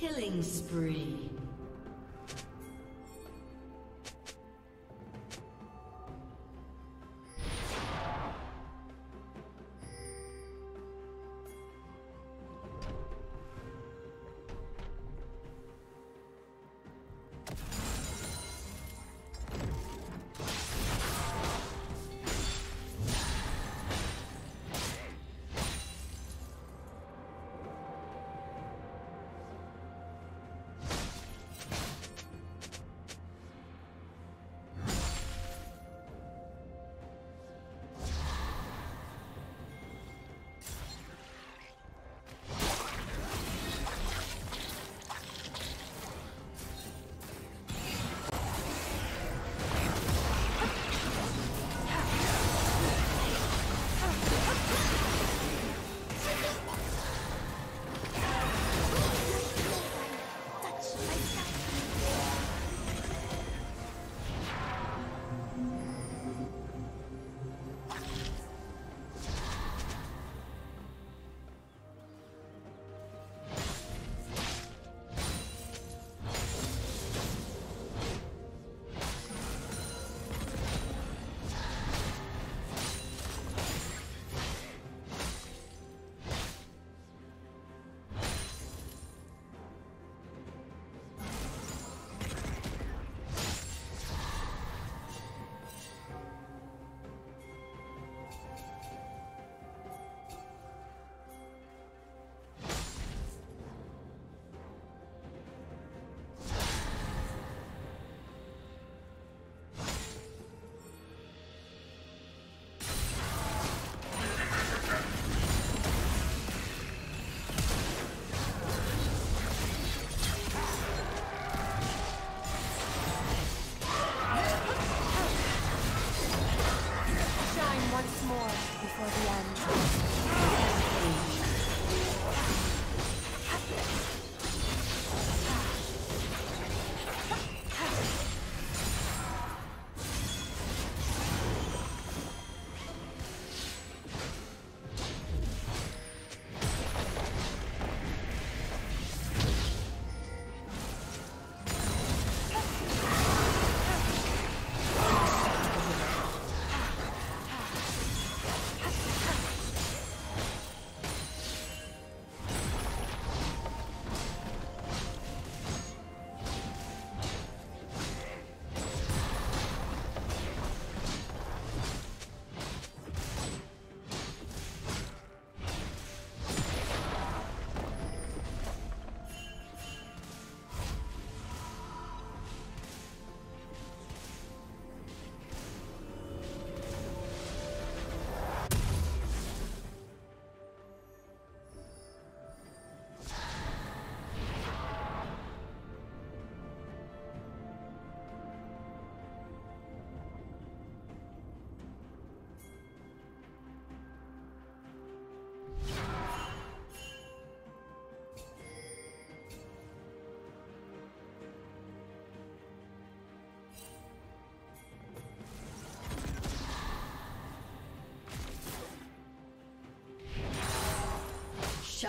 Killing spree. for the end.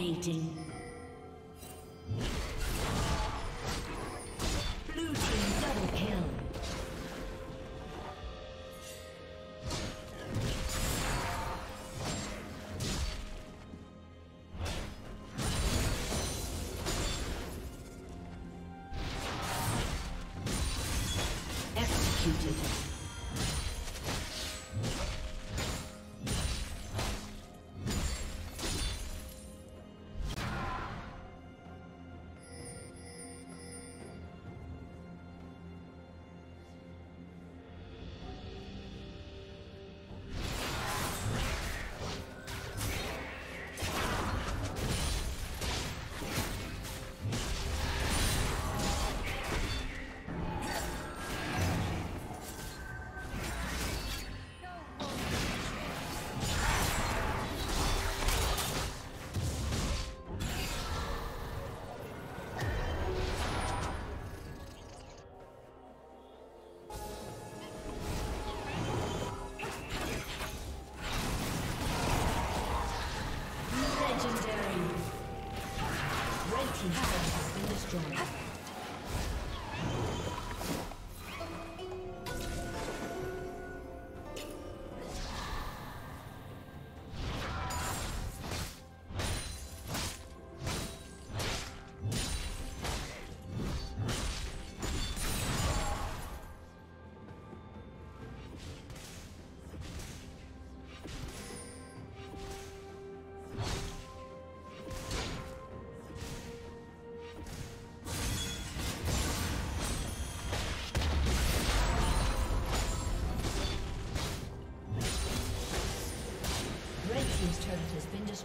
Dominating.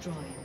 Destroyed.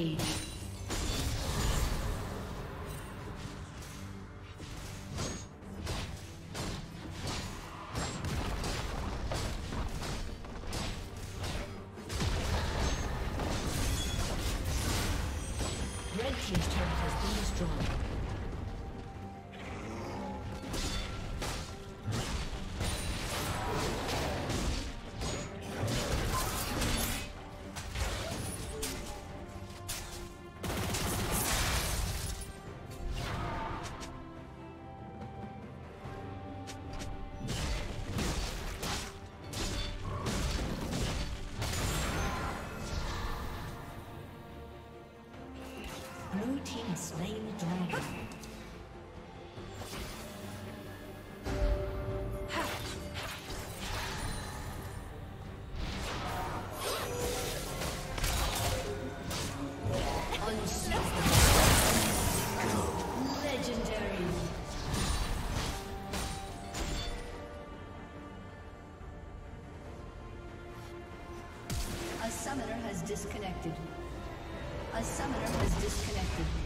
Rampage. Dragon. A summoner has disconnected. A summoner has disconnected.